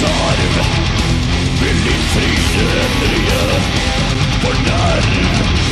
sarv. Vil innfri det nye for nerv.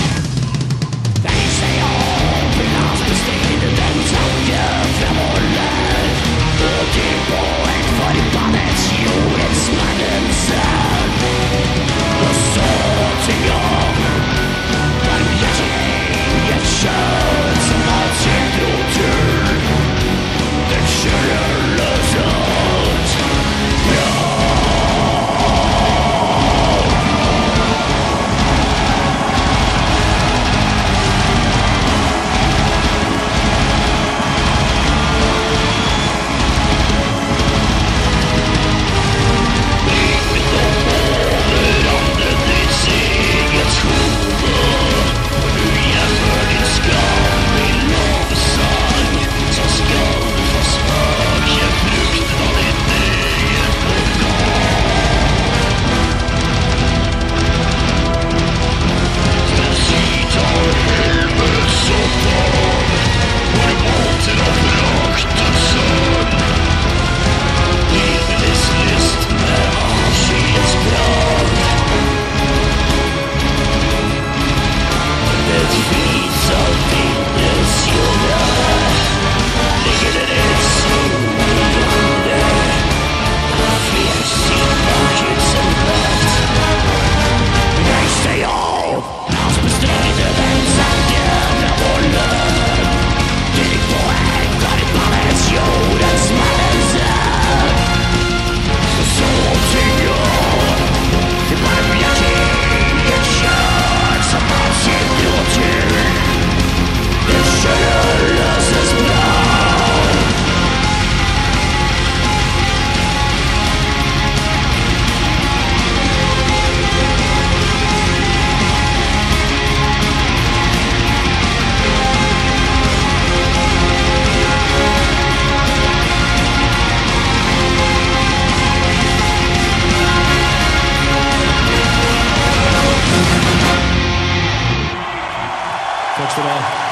much for that.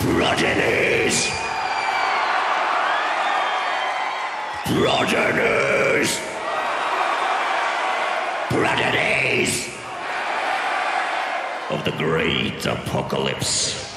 Progenies! Progenies! Progenies! Of the great apocalypse.